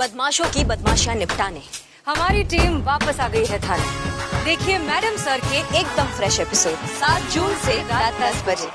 बदमाशों की बदमाशियाँ निपटाने। हमारी टीम वापस आ गई है थाने। देखिए मैडम सर के एकदम फ्रेश एपिसोड सात जून से रात दस बजे।